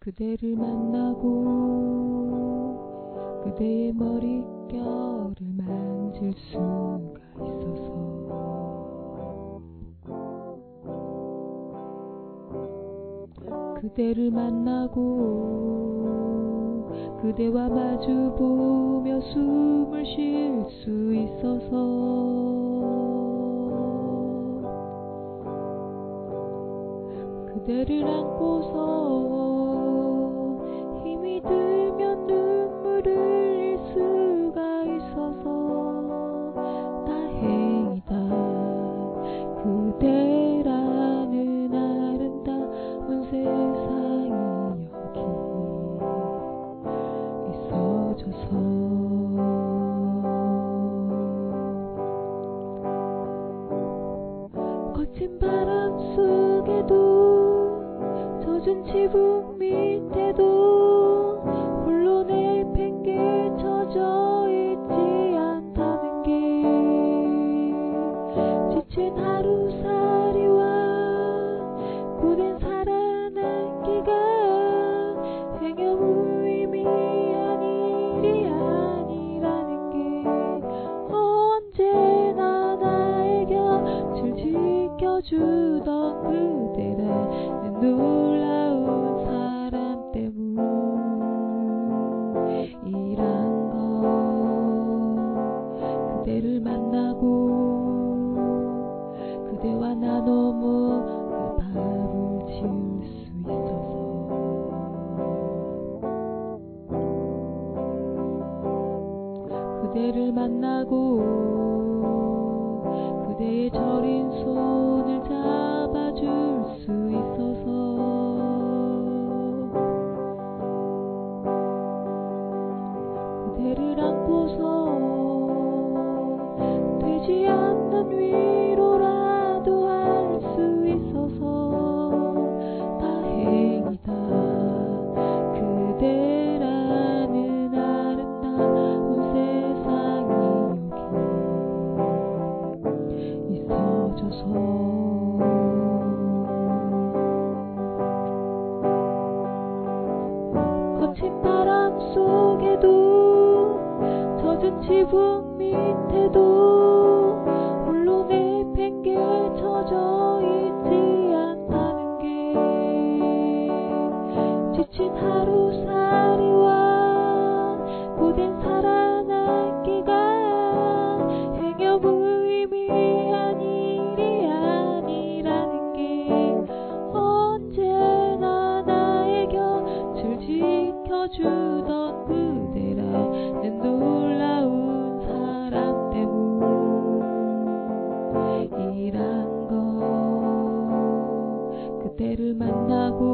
그대를 만나고 그대의 머릿결을 만질 수가 있어서. 그대를 만나고 그대와 마주 보며 숨을 쉴 수 있어서. 그대를 안고서 지켜주던 그대라는 놀라운 사람 때문이란 것 그대를 만나고 그대와 나 너무 그 밥을 지을 수 있어서. 그대를 만나고 되지 않는 위로라도 할 수 있어서 다행이다. 그대라는 아름다운 세상이 여기 있어줘서. 거친 바람 속에도 젖은 지붕 밑에도 내팽개 그대를 만나고